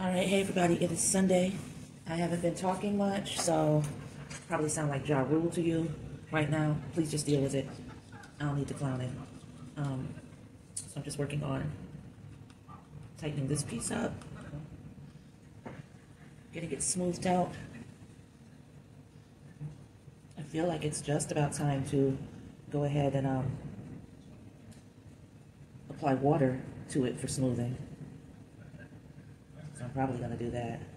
All right, hey everybody, it is Sunday. I haven't been talking much, so probably sound like Ja Rule to you right now. Please just deal with it. I don't need to clown it. Um, so I'm just working on tightening this piece up, getting it smoothed out. I feel like it's just about time to go ahead and um, apply water to it for smoothing. I'm probably to do that.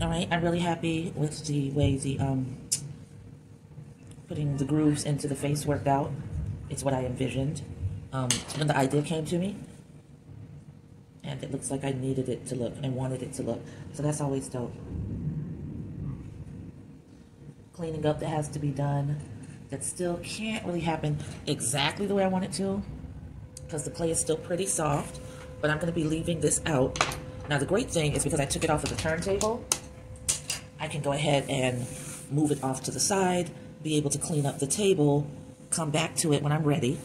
All right, I'm really happy with the way the um, putting the grooves into the face worked out. It's what I envisioned um, when the idea came to me. And it looks like I needed it to look and wanted it to look. So that's always dope. Cleaning up that has to be done. that still can't really happen exactly the way I want it to because the clay is still pretty soft, but I'm gonna be leaving this out. Now the great thing is because I took it off of the turntable, can go ahead and move it off to the side, be able to clean up the table, come back to it when I'm ready,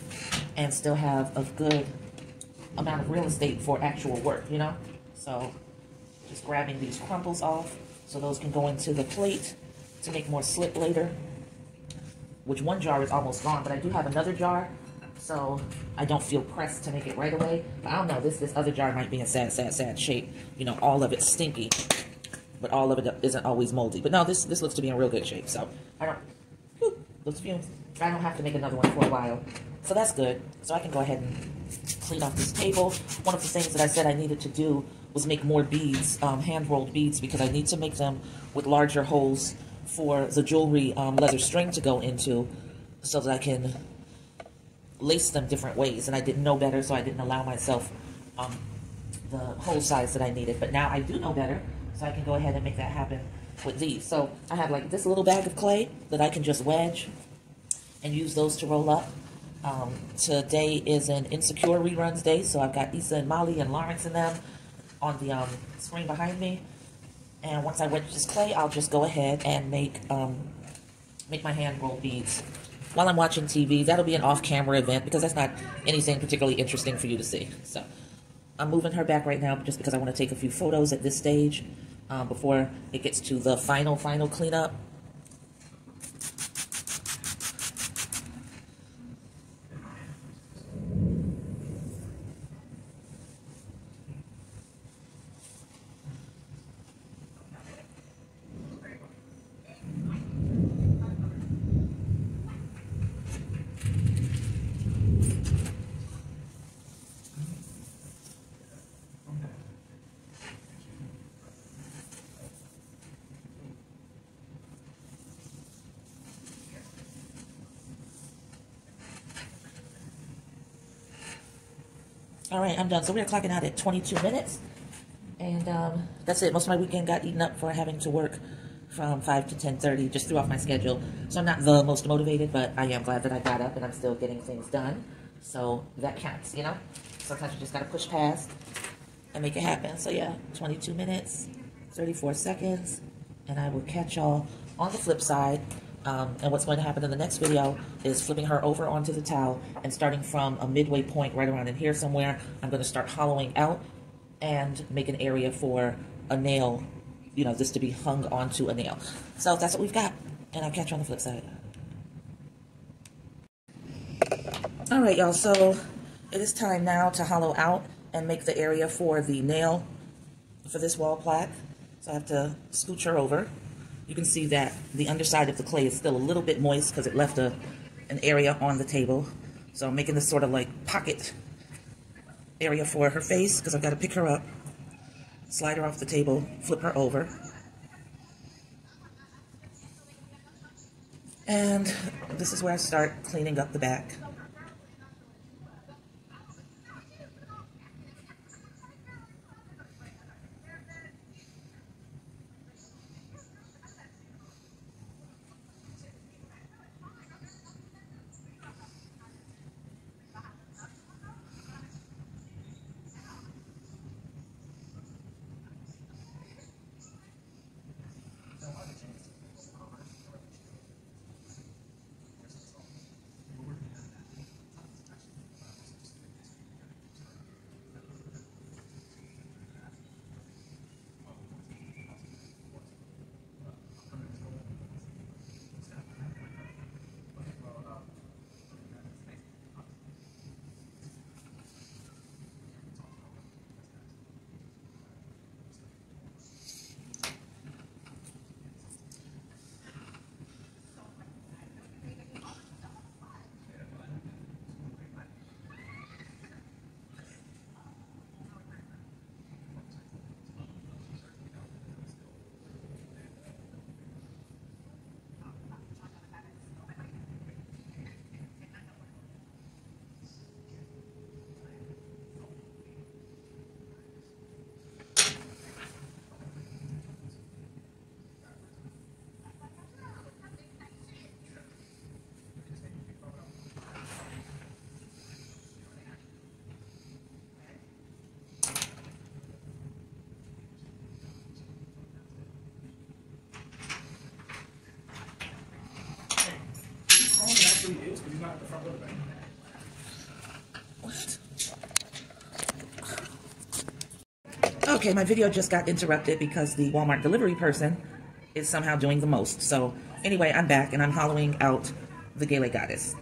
and still have a good amount of real estate for actual work, you know? So just grabbing these crumbles off so those can go into the plate to make more slip later, which one jar is almost gone, but I do have another jar so I don't feel pressed to make it right away. But I don't know, this, this other jar might be in sad, sad, sad shape. You know, all of it stinky, but all of it isn't always moldy. But no, this, this looks to be in real good shape, so I don't, whew, those fumes. I don't have to make another one for a while. So that's good. So I can go ahead and clean off this table. One of the things that I said I needed to do was make more beads, um, hand-rolled beads, because I need to make them with larger holes for the jewelry um, leather string to go into so that I can lace them different ways, and I didn't know better, so I didn't allow myself um, the hole size that I needed. But now I do know better, so I can go ahead and make that happen with these. So I have like this little bag of clay that I can just wedge and use those to roll up. Um, today is an Insecure reruns day, so I've got Issa and Molly and Lawrence and them on the um, screen behind me. And once I wedge this clay, I'll just go ahead and make um, make my hand roll beads while I'm watching TV. That'll be an off-camera event because that's not anything particularly interesting for you to see. So I'm moving her back right now just because I want to take a few photos at this stage um, before it gets to the final, final cleanup. All right, I'm done. So we're clocking out at 22 minutes. And um, that's it. Most of my weekend got eaten up for having to work from 5 to 10.30. Just threw off my schedule. So I'm not the most motivated, but I am glad that I got up and I'm still getting things done. So that counts, you know? Sometimes you just got to push past and make it happen. So yeah, 22 minutes, 34 seconds. And I will catch y'all on the flip side. Um, and what's going to happen in the next video is flipping her over onto the towel and starting from a midway point right around in here somewhere, I'm going to start hollowing out and make an area for a nail, you know, this to be hung onto a nail. So that's what we've got. And I'll catch you on the flip side. All right, y'all. So it is time now to hollow out and make the area for the nail for this wall plaque. So I have to scooch her over you can see that the underside of the clay is still a little bit moist because it left a, an area on the table. So I'm making this sort of like pocket area for her face because I've got to pick her up, slide her off the table, flip her over. And this is where I start cleaning up the back. The front of the? Okay, my video just got interrupted because the Walmart delivery person is somehow doing the most. So anyway, I'm back and I'm hollowing out the Gele Goddess.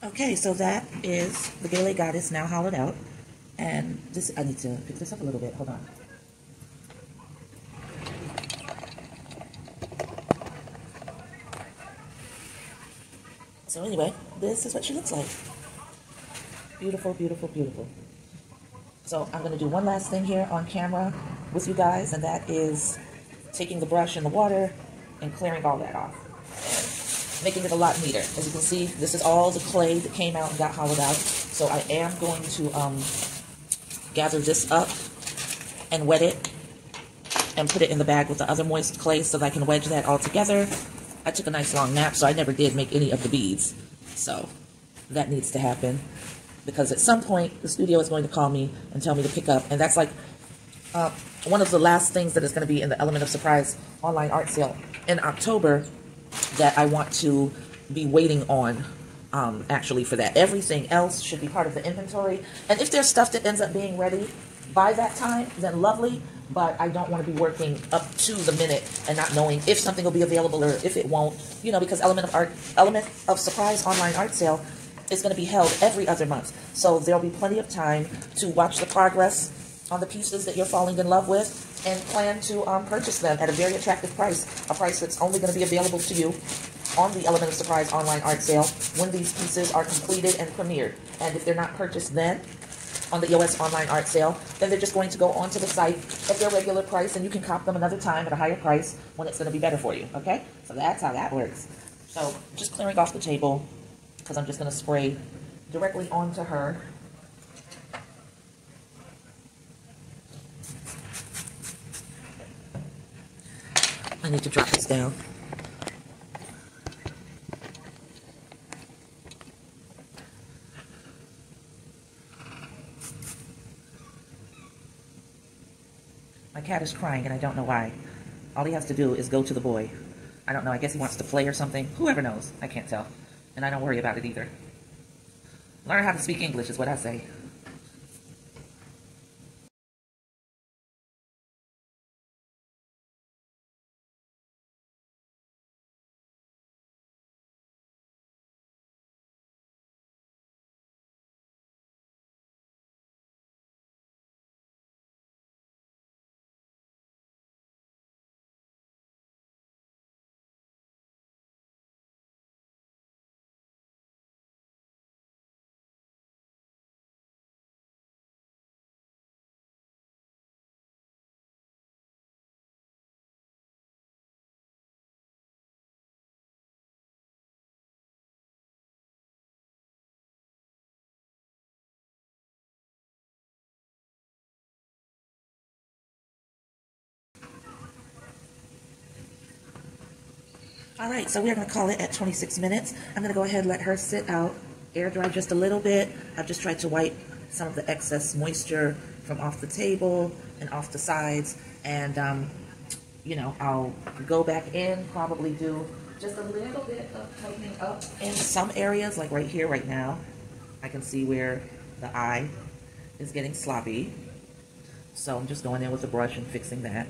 Okay, so that is the Gele Goddess now hollowed out. And this, I need to pick this up a little bit. Hold on. So anyway, this is what she looks like. Beautiful, beautiful, beautiful. So I'm going to do one last thing here on camera with you guys, and that is taking the brush in the water and clearing all that off making it a lot neater. As you can see, this is all the clay that came out and got hollowed out. So I am going to um, gather this up and wet it and put it in the bag with the other moist clay so that I can wedge that all together. I took a nice long nap, so I never did make any of the beads. So that needs to happen because at some point the studio is going to call me and tell me to pick up. And that's like uh, one of the last things that is going to be in the Element of Surprise online art sale in October that I want to be waiting on um, actually for that. Everything else should be part of the inventory. And if there's stuff that ends up being ready by that time, then lovely. But I don't want to be working up to the minute and not knowing if something will be available or if it won't. You know, because Element of Art, Element of Surprise online art sale is going to be held every other month. So there'll be plenty of time to watch the progress on the pieces that you're falling in love with and plan to um, purchase them at a very attractive price, a price that's only going to be available to you on the Element of Surprise online art sale when these pieces are completed and premiered. And if they're not purchased then, on the EOS online art sale, then they're just going to go onto the site at their regular price and you can cop them another time at a higher price when it's going to be better for you, okay? So that's how that works. So just clearing off the table because I'm just going to spray directly onto her. I need to drop this down. My cat is crying and I don't know why. All he has to do is go to the boy. I don't know, I guess he wants to play or something. Whoever knows, I can't tell. And I don't worry about it either. Learn how to speak English is what I say. All right, so we're gonna call it at 26 minutes. I'm gonna go ahead and let her sit out, air dry just a little bit. I've just tried to wipe some of the excess moisture from off the table and off the sides. And, um, you know, I'll go back in, probably do just a little bit of tightening up in some areas, like right here, right now. I can see where the eye is getting sloppy. So I'm just going in with the brush and fixing that.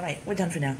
All right, we're done for now.